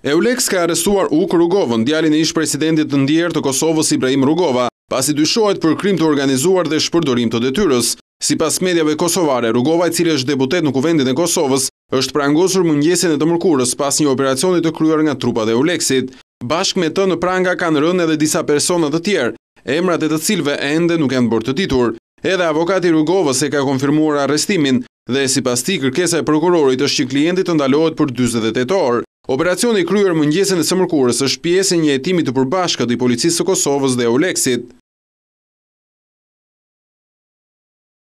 EULEX ka arrestuar Ukë Rugovën, djalin e ish-presidentit të ndjerë të Kosovës Ibrahim Rugova, pasi dyshohet për krim të organizuar dhe shpërdorim të detyrës. Sipas mediave kosovare, Rugova i cili është deputet në Kuvendin e Kosovës, është prangosur mëngjesin e të mërkurës pas një operacioni të kryer nga trupat e EULEX-it. Bashkë me të në pranga kanë rënë edhe disa persona të tjerë, emrat e të cilëve ende nuk janë bërë të ditur. Edhe avokati i Rugovës e ka konfirmuar arrestimin, dhe sipas tij kërkesa e prokurorit është që klienti të ndalohet për dyzet e tetë orë. Operacioni i kryer mëngjesin e së mërkurës është pjesë e një hetimi të përbashkët i Policisë së Kosovës dhe Eulexit.